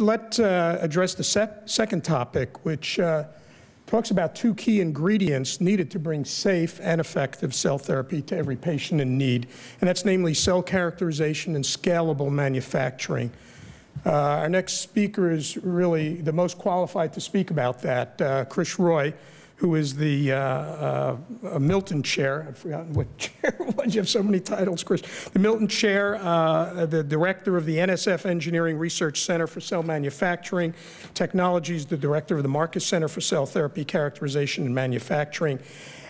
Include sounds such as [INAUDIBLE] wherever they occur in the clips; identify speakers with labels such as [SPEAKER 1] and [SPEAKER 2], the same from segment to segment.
[SPEAKER 1] Let's uh, address the se second topic, which uh, talks about two key ingredients needed to bring safe and effective cell therapy to every patient in need, and that's namely cell characterization and scalable manufacturing. Uh, our next speaker is really the most qualified to speak about that, uh, Krish Roy who is the uh, uh, Milton Chair. I've forgotten what [LAUGHS] chair was. You have so many titles, Krish. The Milton Chair, uh, the Director of the NSF Engineering Research Center for Cell Manufacturing Technologies, the Director of the Marcus Center for Cell Therapy Characterization and Manufacturing,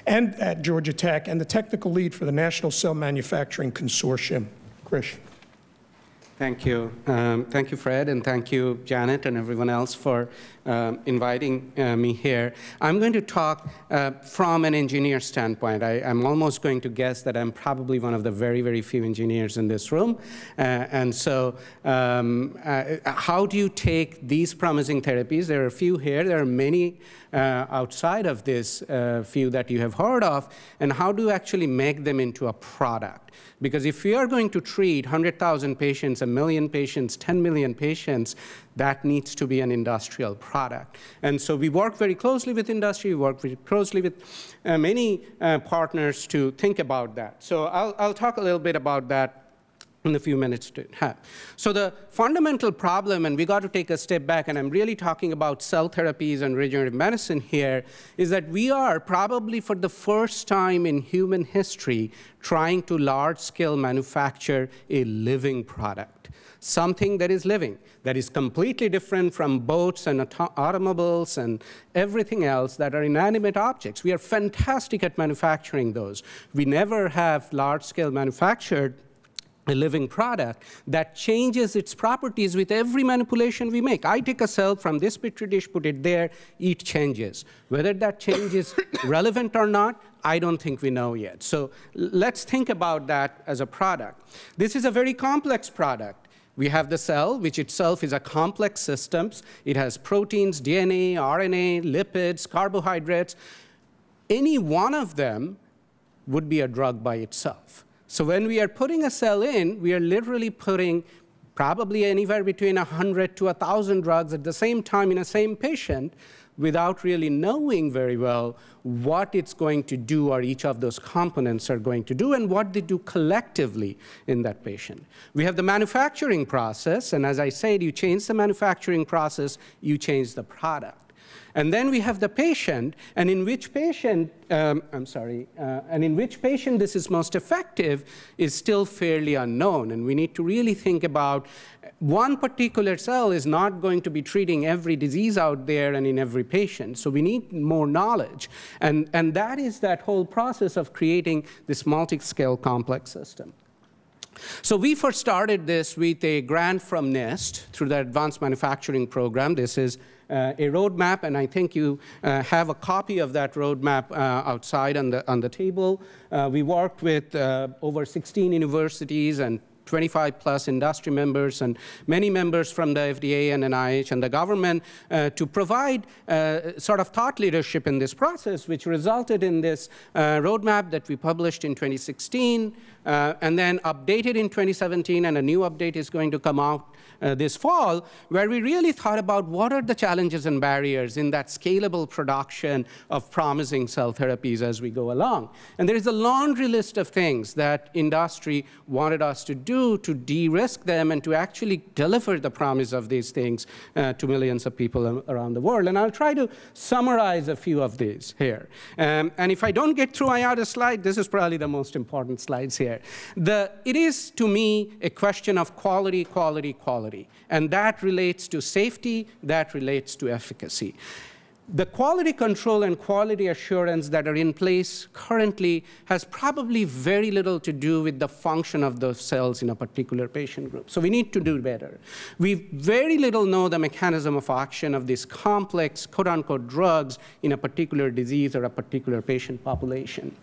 [SPEAKER 1] and at Georgia Tech, and the Technical Lead for the National Cell Manufacturing Consortium. Krish.
[SPEAKER 2] Thank you. Um, thank you, Fred, and thank you, Janet, and everyone else for um, inviting uh, me here. I'm going to talk uh, from an engineer standpoint. I, am almost going to guess that I'm probably one of the very, very few engineers in this room. Uh, and so um, uh, how do you take these promising therapies? There are a few here. There are many uh, outside of this uh, few that you have heard of. And how do you actually make them into a product? Because if we are going to treat 100,000 patients, a million patients, 10 million patients, that needs to be an industrial product. And so we work very closely with industry, we work very closely with uh, many uh, partners to think about that. So I'll, I'll talk a little bit about that in the few minutes to have. So the fundamental problem, and we got to take a step back, and I'm really talking about cell therapies and regenerative medicine here, is that we are probably for the first time in human history trying to large-scale manufacture a living product, something that is living, that is completely different from boats and automobiles and everything else that are inanimate objects. We are fantastic at manufacturing those. We never have large-scale manufactured a living product that changes its properties with every manipulation we make. I take a cell from this petri dish, put it there, it changes. Whether that change is [COUGHS] relevant or not, I don't think we know yet. So let's think about that as a product. This is a very complex product. We have the cell, which itself is a complex system. It has proteins, DNA, RNA, lipids, carbohydrates. Any one of them would be a drug by itself. So when we are putting a cell in, we are literally putting probably anywhere between 100 to 1,000 drugs at the same time in a same patient without really knowing very well what it's going to do or each of those components are going to do and what they do collectively in that patient. We have the manufacturing process, and as I said, you change the manufacturing process, you change the product. And then we have the patient, and in which patient, um, I'm sorry, uh, and in which patient this is most effective is still fairly unknown. And we need to really think about one particular cell is not going to be treating every disease out there and in every patient. So we need more knowledge. And, and that is that whole process of creating this multi-scale complex system. So we first started this with a grant from NIST through the Advanced Manufacturing Program. This is uh, a roadmap, and I think you uh, have a copy of that roadmap uh, outside on the, on the table. Uh, we worked with uh, over 16 universities and 25 plus industry members and many members from the FDA and NIH and the government uh, to provide uh, sort of thought leadership in this process, which resulted in this uh, roadmap that we published in 2016 and then updated in 2017, and a new update is going to come out uh, this fall, where we really thought about what are the challenges and barriers in that scalable production of promising cell therapies as we go along. And there is a laundry list of things that industry wanted us to do to de-risk them and to actually deliver the promise of these things uh, to millions of people around the world. And I'll try to summarize a few of these here. Um, and if I don't get through other slide, this is probably the most important slides here. The, it is, to me, a question of quality, quality quality. And that relates to safety, that relates to efficacy. The quality control and quality assurance that are in place currently has probably very little to do with the function of those cells in a particular patient group. So we need to do better. We very little know the mechanism of action of these complex, quote unquote, drugs in a particular disease or a particular patient population.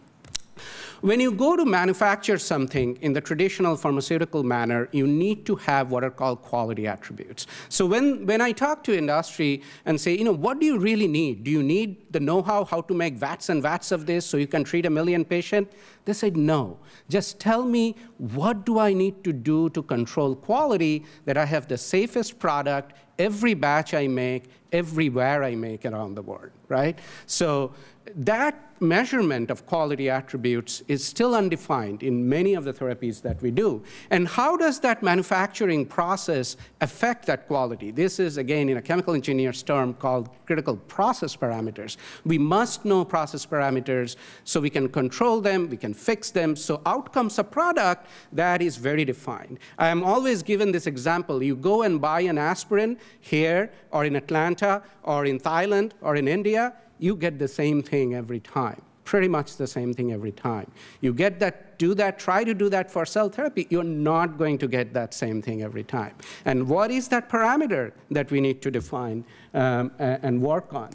[SPEAKER 2] When you go to manufacture something in the traditional pharmaceutical manner, you need to have what are called quality attributes. So when, when I talk to industry and say, you know, what do you really need? Do you need the know-how how to make vats and vats of this so you can treat a million patients? They said, no. Just tell me what do I need to do to control quality that I have the safest product every batch I make, everywhere I make around the world, right? So that measurement of quality attributes is still undefined in many of the therapies that we do. And how does that manufacturing process affect that quality? This is, again, in a chemical engineer's term called critical process parameters. We must know process parameters so we can control them, we can fix them, so out comes a product that is very defined. I am always given this example. You go and buy an aspirin here or in Atlanta or in Thailand or in India, you get the same thing every time, pretty much the same thing every time. You get that, do that, try to do that for cell therapy, you're not going to get that same thing every time. And what is that parameter that we need to define um, and work on?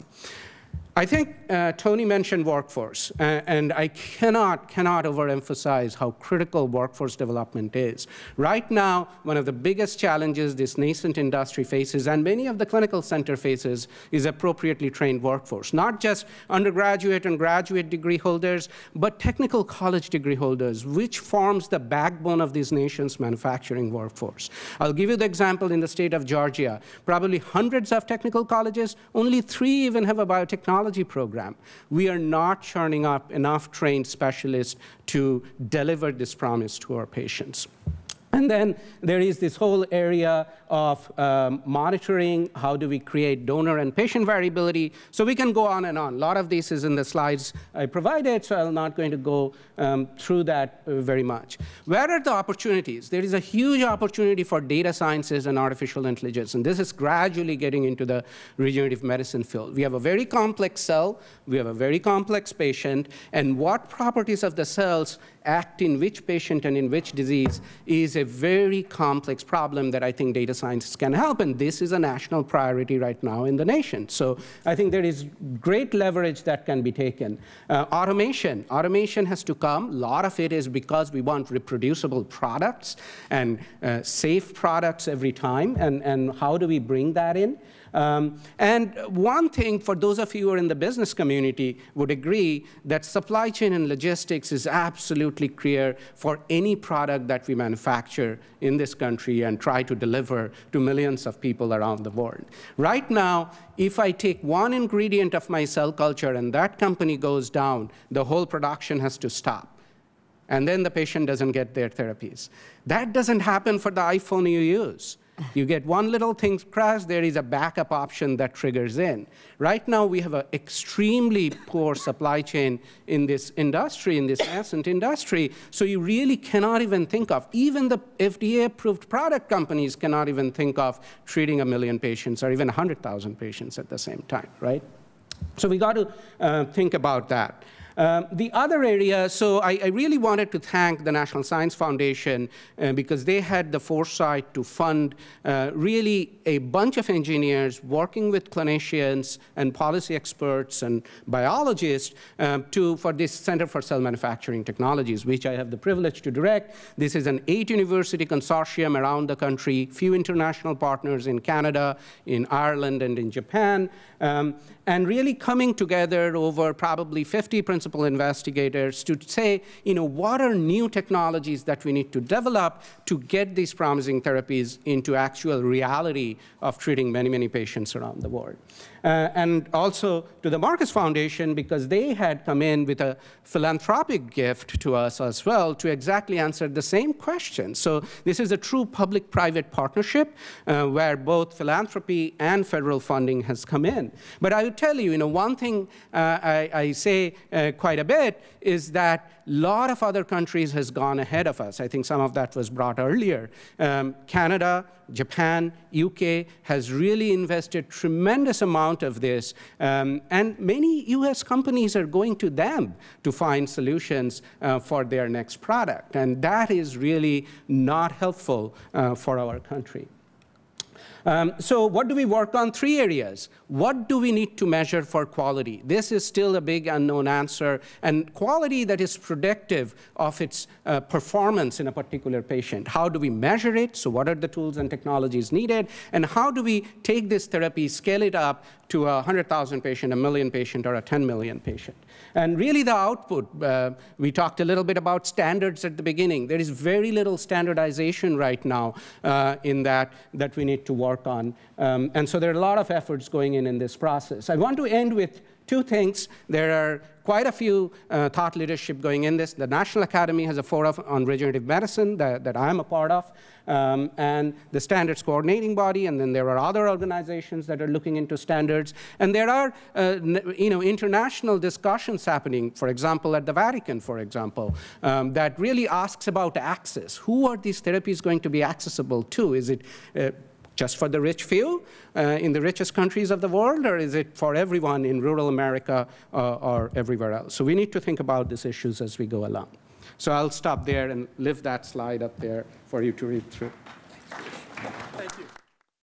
[SPEAKER 2] I think uh, Tony mentioned workforce, uh, and I cannot, cannot overemphasize how critical workforce development is. Right now, one of the biggest challenges this nascent industry faces, and many of the clinical center faces, is appropriately trained workforce. Not just undergraduate and graduate degree holders, but technical college degree holders, which forms the backbone of this nation's manufacturing workforce. I'll give you the example in the state of Georgia. Probably hundreds of technical colleges, only three even have a biotechnology program. We are not churning up enough trained specialists to deliver this promise to our patients. And then there is this whole area of um, monitoring. How do we create donor and patient variability? So we can go on and on. A lot of this is in the slides I provided, so I'm not going to go um, through that uh, very much. Where are the opportunities? There is a huge opportunity for data sciences and artificial intelligence, and this is gradually getting into the regenerative medicine field. We have a very complex cell, we have a very complex patient, and what properties of the cells act in which patient and in which disease is a very complex problem that I think data scientists can help, and this is a national priority right now in the nation. So I think there is great leverage that can be taken. Uh, automation. Automation has to come. A lot of it is because we want reproducible products and uh, safe products every time, and, and how do we bring that in? Um, and one thing, for those of you who are in the business community, would agree that supply chain and logistics is absolutely clear for any product that we manufacture in this country and try to deliver to millions of people around the world. Right now, if I take one ingredient of my cell culture and that company goes down, the whole production has to stop and then the patient doesn't get their therapies. That doesn't happen for the iPhone you use. You get one little thing crash, there is a backup option that triggers in. Right now, we have an extremely poor supply chain in this industry, in this nascent industry, so you really cannot even think of, even the FDA-approved product companies cannot even think of treating a million patients or even 100,000 patients at the same time, right? So we got to uh, think about that. Um, the other area, so I, I, really wanted to thank the National Science Foundation uh, because they had the foresight to fund uh, really a bunch of engineers working with clinicians and policy experts and biologists um, to, for this Center for Cell Manufacturing Technologies, which I have the privilege to direct. This is an eight university consortium around the country, few international partners in Canada, in Ireland, and in Japan, um, and really coming together over probably 50 principal investigators to say, you know, what are new technologies that we need to develop to get these promising therapies into actual reality of treating many, many patients around the world. Uh, and also to the Marcus Foundation, because they had come in with a philanthropic gift to us as well to exactly answer the same question. So this is a true public-private partnership uh, where both philanthropy and federal funding has come in. But I would tell you, you know, one thing uh, I, I, say uh, quite a bit is that a lot of other countries has gone ahead of us. I think some of that was brought earlier. Um, Canada, Japan, UK has really invested tremendous amount of this, um, and many US companies are going to them to find solutions uh, for their next product, and that is really not helpful uh, for our country. Um, so what do we work on? Three areas. What do we need to measure for quality? This is still a big unknown answer, and quality that is predictive of its uh, performance in a particular patient. How do we measure it? So what are the tools and technologies needed? And how do we take this therapy, scale it up to a 100,000 patient, a million patient, or a 10 million patient? And really the output, uh, we talked a little bit about standards at the beginning. There is very little standardization right now uh, in that that we need to work work on. Um, and so there are a lot of efforts going in in this process. I want to end with two things. There are quite a few uh, thought leadership going in this. The National Academy has a forum on regenerative medicine that, that I'm a part of, um, and the standards coordinating body, and then there are other organizations that are looking into standards. And there are uh, you know, international discussions happening, for example, at the Vatican, for example, um, that really asks about access. Who are these therapies going to be accessible to? Is it uh, just for the rich few uh, in the richest countries of the world, or is it for everyone in rural America uh, or everywhere else? So we need to think about these issues as we go along. So I'll stop there and leave that slide up there for you to read through.